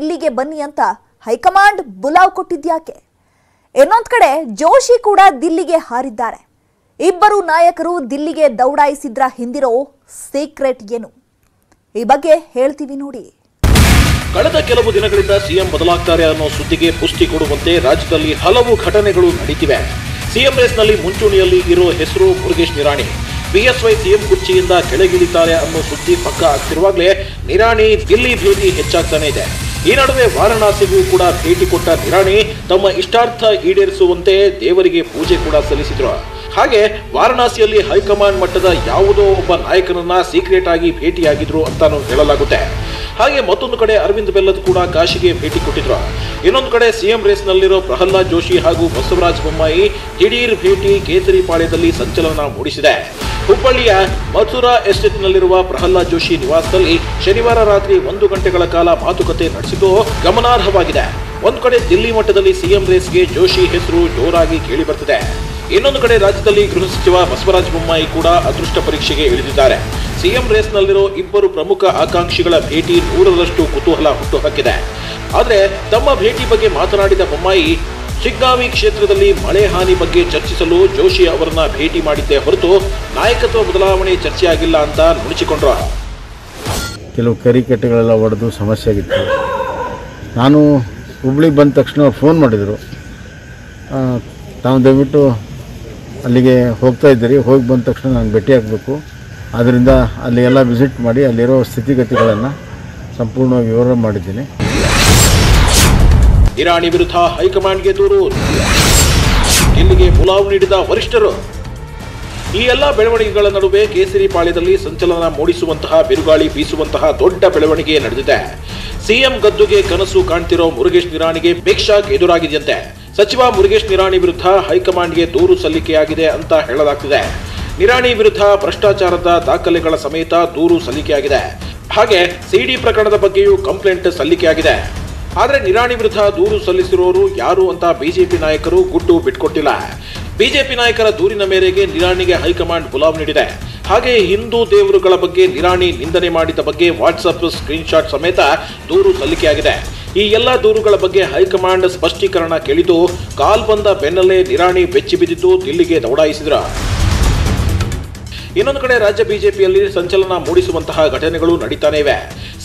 ದಿಲ್ಲಿಗೆ ಬನ್ನಿ ಅಂತ ಹೈಕಮಾಂಡ್ ಬುಲಾವ್ ಕೊಟ್ಟಿದ್ಯಾಕೆ ಇನ್ನೊಂದ್ ಕಡೆ ಜೋಶಿ ಕೂಡ ದಿಲ್ಲಿಗೆ ಹಾರಿದ್ದಾರೆ. ಇಬ್ಬರು ನಾಯಕರು ದಿಲ್ಲಿಗೆ ದೌಡಾಯಿಸಿದ್ರ ಹಿಂದಿರೋ ಸೀಕ್ರೆಟ್ ಏನು? ಈ ಬಗ್ಗೆ ಹೇಳ್ತೀವಿ ನೋಡಿ. ಕಳೆದ ಕೆಲವು ದಿನಗಳಿಂದ ಸಿಎಂ ಬದಲಾಗ್ತಾರೆ ಅನ್ನೋ ಸುದ್ದಿಗೆ ಪುಷ್ಟಿ ಕೊಡುವಂತೆ ರಾಜ್ಯದಲ್ಲಿ ಹಲವು ಘಟನೆಗಳು ನಡೀತಿವೆ. ಸಿಎಂ ರೇಸ್ನಲ್ಲಿ ಮುಂಚೂಣಿಯಲ್ಲಿ ಇರೋ ಹೆಸರು ಮುರುಗೇಶ್ ನಿರಾಣಿ. ಬಿಎಸ್ವೈ ಸಿಎಂ ಕುರ್ಚಿಯಿಂದ ಕೆಳಗಿಳಿತಾರೆ ಅನ್ನೋ ಸುದ್ದಿ ಪಕ್ಕ ಆಗ್ತಿರುವಾಗಲೇ ನಿರಾಣಿ ದಿಲ್ಲಿ ಭೇಟಿ ಹೆಚ್ಚಾಗ್ತಾನೆ ಇದೆ. ಈ ನಡುವೆ ವಾರಣಾಸಿಗೂ ಕೂಡ ಭೇಟಿ ಕೊಟ್ಟ ನಿರಾಣಿ ತಮ್ಮ ಇಷ್ಟಾರ್ಥ ಈಡೇರಿಸುವಂತೆ ದೇವರಿಗೆ ಪೂಜೆ ಕೂಡ ಸಲ್ಲಿಸಿದ್ರು. ಹಾಗೆ ವಾರಣಾಸಿಯಲ್ಲಿ ಹೈಕಮಾಂಡ್ ಮಟ್ಟದ ಯಾವುದೋ ಒಬ್ಬ ನಾಯಕನನ್ನ ಸೀಕ್ರೆಟ್ ಆಗಿ ಭೇಟಿಯಾಗಿದ್ರು ಅಂತಾನು ಹೇಳಲಾಗುತ್ತೆ. ಹಾಗೆ ಮತ್ತೊಂದು ಕಡೆ ಅರವಿಂದ್ ಬೆಲ್ಲದ್ ಕೂಡ ಕಾಶಿಗೆ ಭೇಟಿ ಕೊಟ್ಟಿದ್ರು. ಇನ್ನೊಂದು ಕಡೆ ಸಿಎಂ ರೇಸ್ನಲ್ಲಿರೋ ಪ್ರಹ್ಲಾದ್ ಜೋಶಿ ಹಾಗೂ ಬಸವರಾಜ ಬೊಮ್ಮಾಯಿ ದಿಢೀರ್ ಭೇಟಿ ಕೇಸರಿಪಾಳ್ಯದಲ್ಲಿ ಸಂಚಲನ ಮೂಡಿಸಿದೆ. ಹುಬ್ಬಳ್ಳಿಯ ಮಥುರಾ ಎಸ್ಟೇಟ್ನಲ್ಲಿರುವ ಪ್ರಹ್ಲಾದ್ ಜೋಶಿ ನಿವಾಸದಲ್ಲಿ ಶನಿವಾರ ರಾತ್ರಿ ಒಂದು ಗಂಟೆಗಳ ಕಾಲ ಮಾತುಕತೆ ನಡೆಸಿದ್ದು ಗಮನಾರ್ಹವಾಗಿದೆ. ಒಂದು ಕಡೆ ದಿಲ್ಲಿ ಮಟ್ಟದಲ್ಲಿ ಸಿಎಂ ರೇಸ್ಗೆ ಜೋಶಿ ಹೆಸರು ಜೋರಾಗಿ ಕೇಳಿ ಬರ್ತಿದೆ ಇನ್ನೊಂದು ಕಡೆ ರಾಜ್ಯದಲ್ಲಿ ಗೃಹ ಸಚಿವ ಬಸವರಾಜ ಬೊಮ್ಮಾಯಿ ಕೂಡ ಅದೃಷ್ಟ ಪರೀಕ್ಷೆಗೆ ಇಳಿದಿದ್ದಾರೆ. ಸಿಎಂ ರೇಸ್ನಲ್ಲಿರೋ ಇಬ್ಬರು ಪ್ರಮುಖ ಆಕಾಂಕ್ಷಿಗಳ ಭೇಟಿ ನೂರರಷ್ಟು ಕುತೂಹಲ ಹುಟ್ಟುಹಾಕಿದೆ. ಆದರೆ ತಮ್ಮ ಭೇಟಿ ಬಗ್ಗೆ ಮಾತನಾಡಿದ ಬೊಮ್ಮಾಯಿ ಶಿಗ್ಗಾವಿ ಕ್ಷೇತ್ರದಲ್ಲಿ ಮಳೆ ಹಾನಿ ಬಗ್ಗೆ ಚರ್ಚಿಸಲು ಜೋಶಿ ಅವರನ್ನ ಭೇಟಿ ಮಾಡಿದ್ದೇ ಹೊರತು ನಾಯಕತ್ವ ಬದಲಾವಣೆ ಚರ್ಚೆಯಾಗಿಲ್ಲ ಅಂತ ನುಡಿಸಿಕೊಂಡ್ರ ಕೆಲವು ಕರಿಕಟ್ಟೆಗಳೆಲ್ಲ ಒಡೆದು ಸಮಸ್ಯೆ ಆಗಿತ್ತು. ನಾನು ಹುಬ್ಳಿಗೆ ಬಂದ ತಕ್ಷಣ ಫೋನ್ ಮಾಡಿದರು. ತಾವು ದಯವಿಟ್ಟು ಅಲ್ಲಿಗೆ ಹೋಗ್ತಾ ಇದ್ದೀರಿ. ಹೋಗಿ ಬಂದ ತಕ್ಷಣ ನಾನು ಭೇಟಿ ಆಗಬೇಕು. ಆದ್ದರಿಂದ ಅಲ್ಲಿ ಎಲ್ಲ ವಿಸಿಟ್ ಮಾಡಿ ಅಲ್ಲಿರೋ ಸ್ಥಿತಿಗತಿಗಳನ್ನು ಸಂಪೂರ್ಣವಾಗಿ ವಿವರ ಮಾಡಿದ್ದೀನಿ. ಇರಾನಿ ವಿರುದ್ಧ ಹೈಕಮಾಂಡ್ಗೆ ದೂರು. ಇಲ್ಲಿಗೆ ಪುಲಾವ್ ನೀಡಿದ ವರಿಷ್ಠರು, ಈ ಎಲ್ಲ ಬೆಳವಣಿಗೆಗಳ ನಡುವೆ ಕೇಸರಿ ಪಾಳ್ಯದಲ್ಲಿ ಸಂಚಲನ ಮೂಡಿಸುವಂತಹ, ಬಿರುಗಾಳಿ ಬೀಸುವಂತಹ ದೊಡ್ಡ ಬೆಳವಣಿಗೆ ನಡೆದಿದೆ. ಸಿಎಂ ಗದ್ದುಗೆ ಕನಸು ಕಾಣ್ತಿರೋ ಮುರುಗೇಶ್ ನಿರಾಣಿಗೆ ಬಿಗ್ ಶಾಕ್ ಎದುರಾಗಿದೆಯಂತೆ. ಸಚಿವ ಮುರುಗೇಶ್ ನಿರಾಣಿ ವಿರುದ್ಧ ಹೈಕಮಾಂಡ್ಗೆ ದೂರು ಸಲ್ಲಿಕೆಯಾಗಿದೆ ಅಂತ ಹೇಳಲಾಗ್ತಿದೆ. ನಿರಾಣಿ ವಿರುದ್ಧ ಭ್ರಷ್ಟಾಚಾರದ ದಾಖಲೆಗಳ ಸಮೇತ ದೂರು ಸಲ್ಲಿಕೆಯಾಗಿದೆ. ಹಾಗೆ ಸಿಡಿ ಪ್ರಕರಣದ ಬಗ್ಗೆಯೂ ಕಂಪ್ಲೇಂಟ್ ಸಲ್ಲಿಕೆಯಾಗಿದೆ. ಆದ್ರೆ ನಿರಾಣಿ ವಿರುದ್ಧ ದೂರು ಸಲ್ಲಿಸಿರೋರು ಯಾರು ಅಂತ ಬಿಜೆಪಿ ನಾಯಕರು ಗುಟ್ಟು ಬಿಟ್ಕೊಟ್ಟಿಲ್ಲ. ಬಿಜೆಪಿ ನಾಯಕರ ದೂರಿನ ಮೇರೆಗೆ ನಿರಾಣಿಗೆ ಹೈಕಮಾಂಡ್ ಬುಲಾವ್ ನೀಡಿದೆ. ಹಾಗೆ ಹಿಂದೂ ದೇವರುಗಳ ಬಗ್ಗೆ ನಿರಾಣಿ ನಿಂದನೆ ಮಾಡಿದ ಬಗ್ಗೆ ವಾಟ್ಸಪ್ ಸ್ಕ್ರೀನ್ಶಾಟ್ ಸಮೇತ ದೂರು ಸಲ್ಲಿಕೆಯಾಗಿದೆ. ಈ ಎಲ್ಲ ದೂರುಗಳ ಬಗ್ಗೆ ಹೈಕಮಾಂಡ್ ಸ್ಪಷ್ಟೀಕರಣ ಕೇಳಿದ್ದು, ಕಾಲ್ ಬಂದ ಬೆನ್ನಲ್ಲೇ ನಿರಾಣಿ ಬೆಚ್ಚಿ ಬಿದ್ದಿದ್ದು ದಿಲ್ಲಿಗೆ ದೌಡಾಯಿಸಿದ್ರು. ಇನ್ನೊಂದು ಕಡೆ ರಾಜ್ಯ ಬಿಜೆಪಿಯಲ್ಲಿ ಸಂಚಲನ ಮೂಡಿಸುವಂತಹ ಘಟನೆಗಳು ನಡೀತಾನೆ ಇವೆ.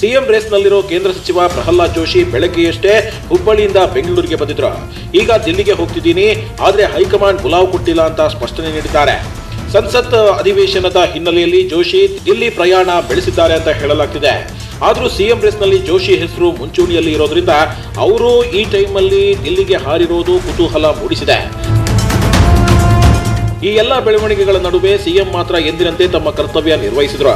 ಸಿಎಂ ರೇಸ್ನಲ್ಲಿರೋ ಕೇಂದ್ರ ಸಚಿವ ಪ್ರಹ್ಲಾದ್ ಜೋಶಿ ಬೆಳಗ್ಗೆಯಷ್ಟೇ ಹುಬ್ಬಳ್ಳಿಯಿಂದ ಬೆಂಗಳೂರಿಗೆ ಬಂದಿದ್ರು. ಈಗ ದಿಲ್ಲಿಗೆ ಹೋಗ್ತಿದ್ದೀನಿ, ಆದರೆ ಹೈಕಮಾಂಡ್ ಬುಲಾವ್ ಕೊಟ್ಟಿಲ್ಲ ಅಂತ ಸ್ಪಷ್ಟನೆ ನೀಡಿದ್ದಾರೆ. ಸಂಸತ್ ಅಧಿವೇಶನದ ಹಿನ್ನೆಲೆಯಲ್ಲಿ ಜೋಶಿ ದಿಲ್ಲಿ ಪ್ರಯಾಣ ಬೆಳೆಸಿದ್ದಾರೆ ಅಂತ ಹೇಳಲಾಗ್ತಿದೆ. ಆದರೂ ಸಿಎಂ ರೇಸ್ನಲ್ಲಿ ಜೋಶಿ ಹೆಸರು ಮುಂಚೂಣಿಯಲ್ಲಿ ಇರೋದ್ರಿಂದ, ಅವರು ಈ ಟೈಮಲ್ಲಿ ದಿಲ್ಲಿಗೆ ಹಾರಿರೋದು ಕುತೂಹಲ ಮೂಡಿಸಿದೆ. ಈ ಎಲ್ಲ ಬೆಳವಣಿಗೆಗಳ ನಡುವೆ ಸಿಎಂ ಮಾತ್ರ ಎಂದಿನಂತೆ ತಮ್ಮ ಕರ್ತವ್ಯ ನಿರ್ವಹಿಸಿದ್ರು.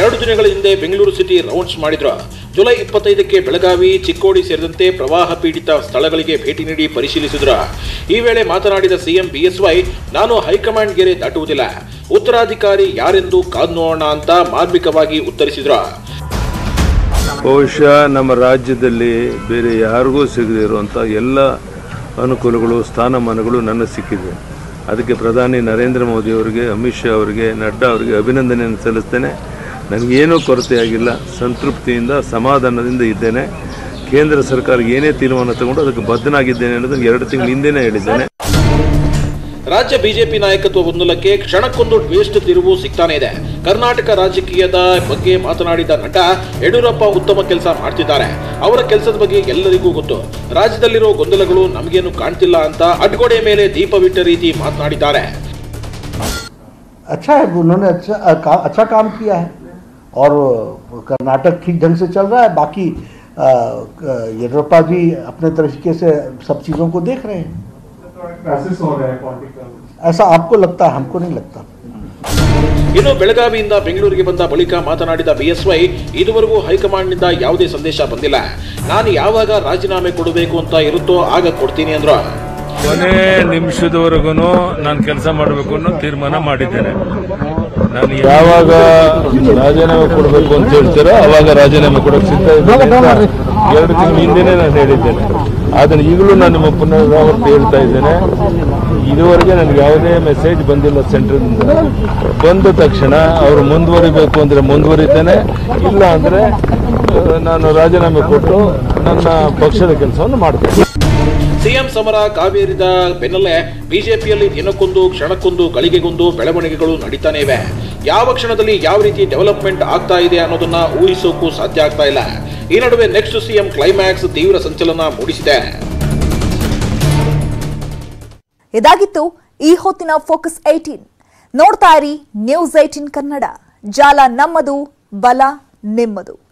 ಎರಡು ದಿನಗಳ ಹಿಂದೆ ಬೆಂಗಳೂರು ಸಿಟಿ ರೌಂಡ್ಸ್ ಮಾಡಿದ್ರು. ಜುಲೈ ಇಪ್ಪತ್ತೈದಕ್ಕೆ ಬೆಳಗಾವಿ, ಚಿಕ್ಕೋಡಿ ಸೇರಿದಂತೆ ಪ್ರವಾಹ ಪೀಡಿತ ಸ್ಥಳಗಳಿಗೆ ಭೇಟಿ ನೀಡಿ ಪರಿಶೀಲಿಸಿದ್ರು. ಈ ವೇಳೆ ಮಾತನಾಡಿದ ಸಿಎಂ ಬಿಎಸ್ವೈ, ನಾನು ಹೈಕಮಾಂಡ್ ಗೆರೆ ದಾಟುವುದಿಲ್ಲ. ಉತ್ತರಾಧಿಕಾರಿ ಯಾರೆಂದು ಕಾದು ನೋಡೋಣ ಅಂತ ಮಾರ್ಮಿಕವಾಗಿ ಉತ್ತರಿಸಿದ್ರು. ಬಹುಶಃ ನಮ್ಮ ರಾಜ್ಯದಲ್ಲಿ ಬೇರೆ ಯಾರಿಗೂ ಸಿಗದಿರುವಂಥ ಎಲ್ಲ ಅನುಕೂಲಗಳು, ಸ್ಥಾನಮಾನಗಳು ನನ್ನ ಸಿಕ್ಕಿದೆ. ಅದಕ್ಕೆ ಪ್ರಧಾನಿ ನರೇಂದ್ರ ಮೋದಿ ಅವರಿಗೆ, ಅಮಿತ್ ಶಾ ಅವರಿಗೆ, ನಡ್ಡಾ ಅವರಿಗೆ ಅಭಿನಂದನೆಯನ್ನು ಸಲ್ಲಿಸ್ತೇನೆ. ನನಗೇನೂ ಕೊರತೆಯಾಗಿಲ್ಲ, ಸಂತೃಪ್ತಿಯಿಂದ, ಸಮಾಧಾನದಿಂದ ಇದ್ದೇನೆ. ಕೇಂದ್ರ ಸರ್ಕಾರ ಏನೇ ತೀರ್ಮಾನ ತಗೊಂಡು ಅದಕ್ಕೆ ಬದ್ಧನಾಗಿದ್ದೇನೆ ಅನ್ನೋದನ್ನು ಎರಡು ತಿಂಗಳ ಹಿಂದೆನೇ ಹೇಳಿದ್ದೇನೆ. ರಾಜ್ಯ ಬಿಜೆಪಿ ನಾಯಕತ್ವ ಗೊಂದಲಕ್ಕೆ ಕ್ಷಣಕ್ಕೊಂದು ಟ್ವಿಸ್ಟ್ ತಿರುವು ಸಿಗ್ತಾನೆ ಇದೆ ಕರ್ನಾಟಕ ರಾಜಕೀಯದ ಬಗ್ಗೆ ಮಾತನಾಡಿದ ನಟ ಯಡಿಯೂರಪ್ಪ ಉತ್ತಮ ಕೆಲಸ ಮಾಡ್ತಿದ್ದಾರೆ ಅವರ ಕೆಲಸದ ಬಗ್ಗೆ ಎಲ್ಲರಿಗೂ ಗೊತ್ತು ರಾಜ್ಯದಲ್ಲಿರೋ ಗೊಂದಲಗಳು ನಮಗೇನು ಕಾಣ್ತಿಲ್ಲ ಅಂತ ಅಡ್ಗೋಡೆ ಮೇಲೆ ದೀಪವಿಟ್ಟ ರೀತಿ ಮಾತನಾಡಿದ್ದಾರೆ अच्छा है उन्होंने अच्छा अ, का, अच्छा काम किया है और कर्नाटक ठीक ढंग से चल रहा है बाकी अ, अ, येडियुरप्पा जी अपने तरीके से सब चीज़ों को देख रहे हैं ऐसा आपको लगता है हमको नहीं लगता ಇನ್ನು ಬೆಳಗಾವಿಯಿಂದ ಬೆಂಗಳೂರಿಗೆ ಬಂದ ಬಳಿಕ ಮಾತನಾಡಿದ ಬಿಎಸ್ವೈ ಇದುವರೆಗೂ ಹೈಕಮಾಂಡ್ನಿಂದ ಯಾವುದೇ ಸಂದೇಶ ಬಂದಿಲ್ಲ ನಾನು ಯಾವಾಗ ರಾಜೀನಾಮೆ ಕೊಡಬೇಕು ಅಂತ ಇರುತ್ತೋ ಆಗ ಕೊಡ್ತೀನಿ ಅಂದ್ರು ಕೊನೆ ನಿಮಿಷದವರೆಗೂ ನಾನು ಕೆಲಸ ಮಾಡಬೇಕು ಅನ್ನೋ ತೀರ್ಮಾನ ಮಾಡಿದ್ದೇನೆ ನಾನು ಯಾವಾಗ ರಾಜೀನಾಮೆ ಕೊಡಬೇಕು ಅಂತ ಹೇಳ್ತೀರೋ ಅವಾಗ ರಾಜೀನಾಮೆ ಕೊಡಕ್ಕೆ ಸಿದ್ಧ ಇದ್ದೇನೆ ಅಂತ ಎರಡು ತಿಂಗಳ ಹಿಂದೆನೇ ನಾನು ಹೇಳಿದ್ದೇನೆ ಆದರೆ ಈಗಲೂ ನಾನು ನಿಮ್ಮ ಪುನರಾವರ್ತಿ ಹೇಳ್ತಾ ಇದ್ದೇನೆ. ಇದುವರೆಗೆ ನನಗೆ ಯಾವುದೇ ಮೆಸೇಜ್ ಬಂದಿಲ್ಲ ಸೆಂಟ್ರದಿಂದ ಬಂದ ತಕ್ಷಣ ಅವರು ಮುಂದುವರಿಬೇಕು ಅಂದರೆ ಮುಂದುವರಿತೇನೆ. ಇಲ್ಲ ಅಂದರೆ ನಾನು ರಾಜೀನಾಮೆ ಕೊಟ್ಟು ನನ್ನ ಪಕ್ಷದ ಕೆಲಸವನ್ನು ಮಾಡ್ತೇನೆ. ಸಿಎಂ ಸಮರ ಕಾವೇರಿದ ಬೆನ್ನಲ್ಲೇ ಬಿಜೆಪಿಯಲ್ಲಿ ದಿನಕ್ಕೊಂದು ಕ್ಷಣಕ್ಕೊಂದು ಗಳಿಗೆಗೊಂದು ಬೆಳವಣಿಗೆಗಳು ನಡೀತಾನೆ ಇವೆ. ಯಾವ ಕ್ಷಣದಲ್ಲಿ ಯಾವ ರೀತಿ ಡೆವಲಪ್ಮೆಂಟ್ ಆಗ್ತಾ ಇದೆ ಅನ್ನೋದನ್ನ ಊಹಿಸೋಕ್ಕೂ ಸಾಧ್ಯ ಆಗ್ತಾ ಇಲ್ಲ. ಈ ನಡುವೆ ನೆಕ್ಸ್ಟ್ ಸಿಎಂ ಕ್ಲೈಮ್ಯಾಕ್ಸ್ ತೀವ್ರ ಸಂಚಲನ ಮೂಡಿಸಿದೆ. ಇದಾಗಿತ್ತು ಈ ಹೊತ್ತಿನ ಫೋಕಸ್ ಏಟೀನ್ ನೋಡ್ತಾ ಇರಿ ನ್ಯೂಸ್ ಏಟೀನ್ ಕನ್ನಡ. ಜಾಲ ನಮ್ಮದು, ಬಲ ನಿಮ್ಮದು.